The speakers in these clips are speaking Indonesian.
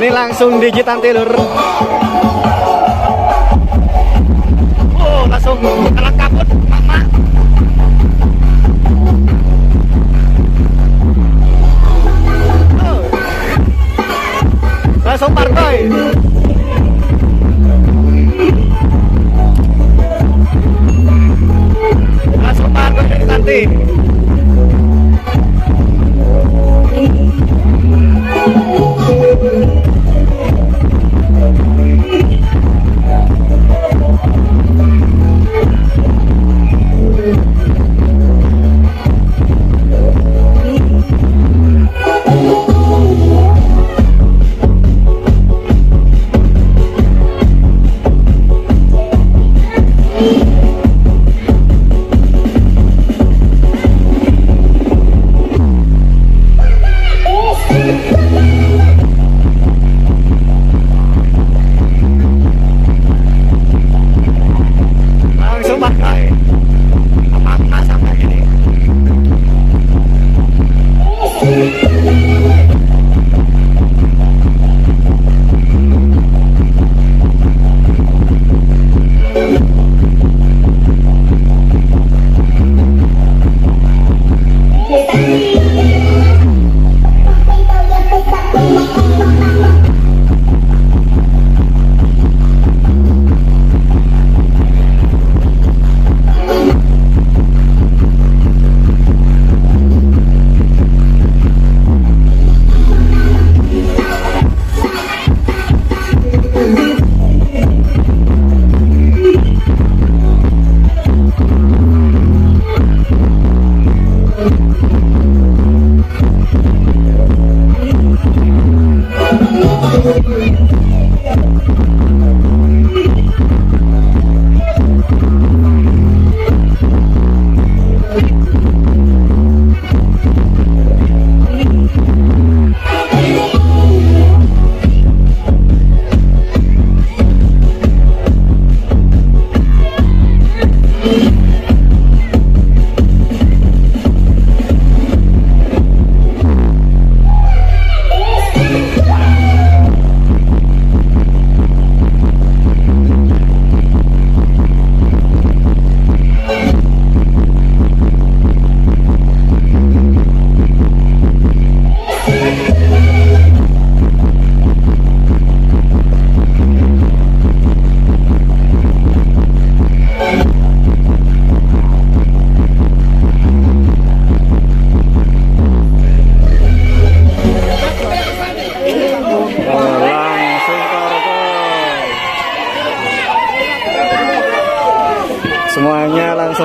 Ini langsung digitan tilur. Oh, langsung kelak kabut, mama. Oh. Langsung parkoy.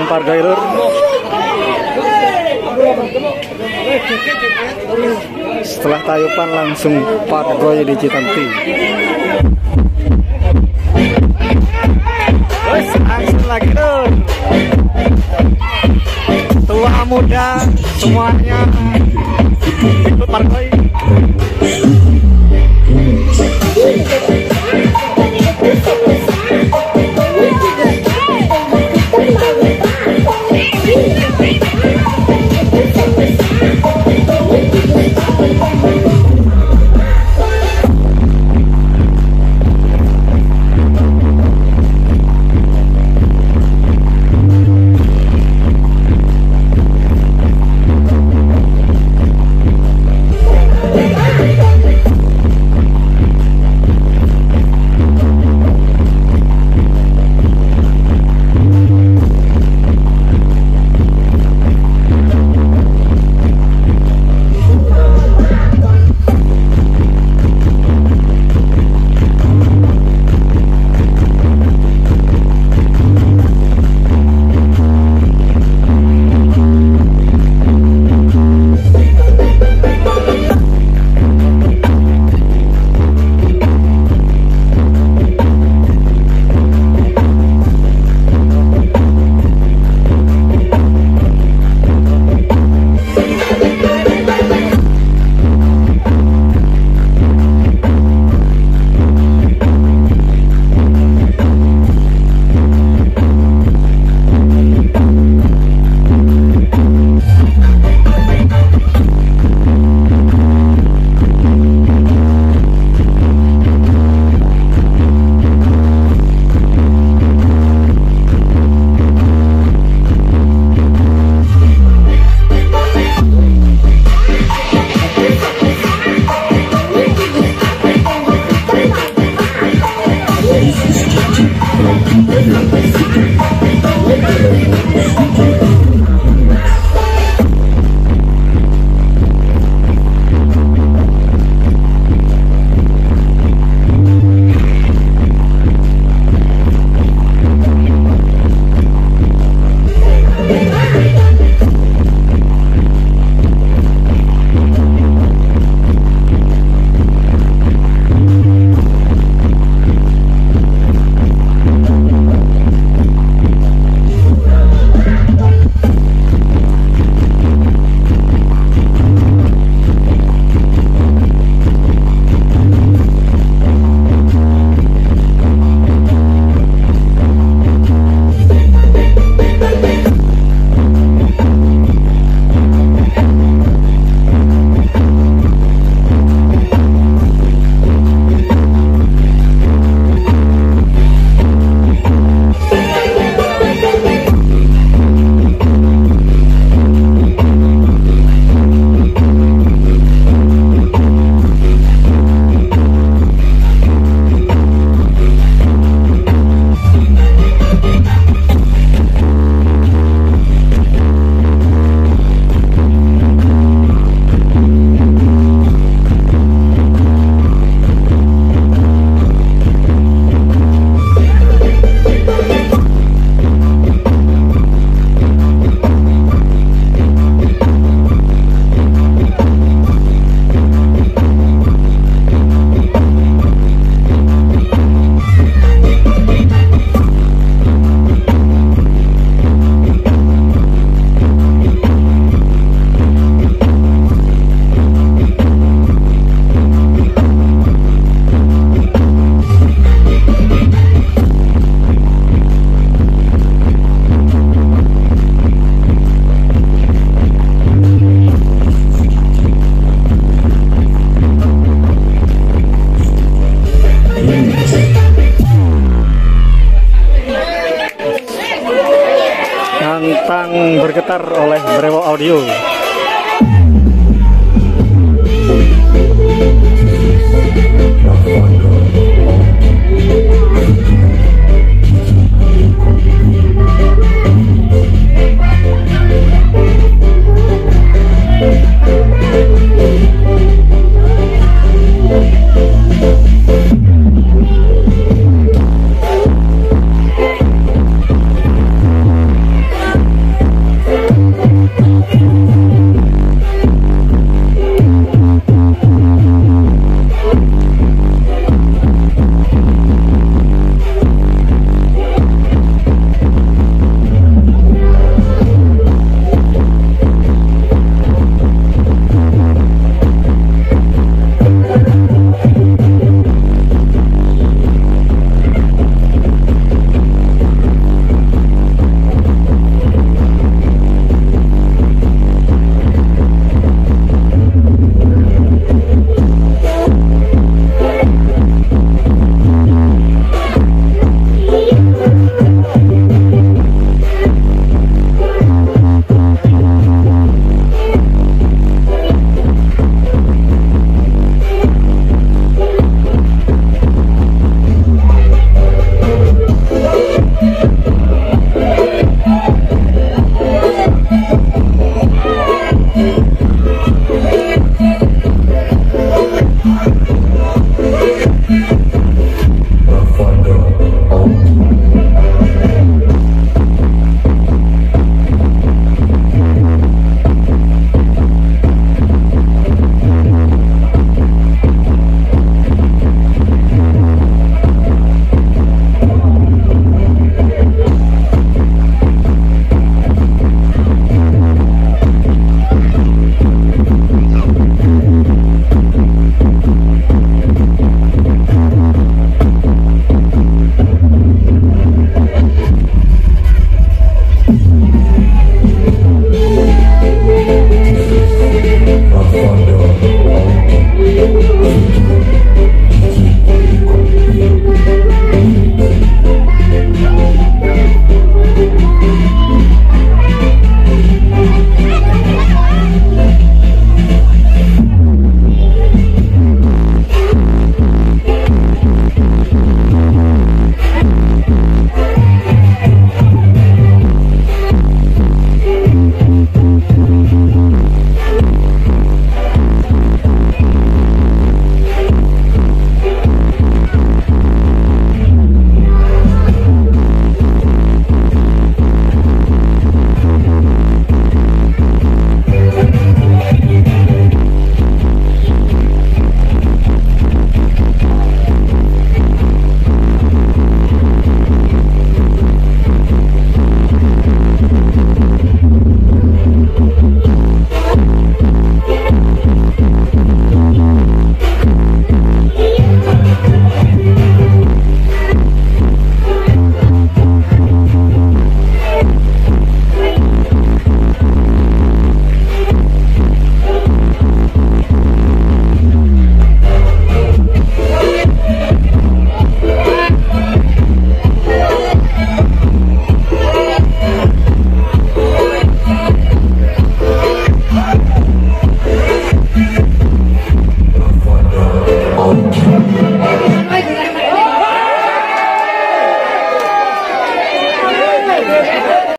Parkoy lur setelah tayupan langsung parkoy di Citanti. Terus langsung lagi lur tua muda semuanya. Ikut pantang bergetar oleh Brewo Audio.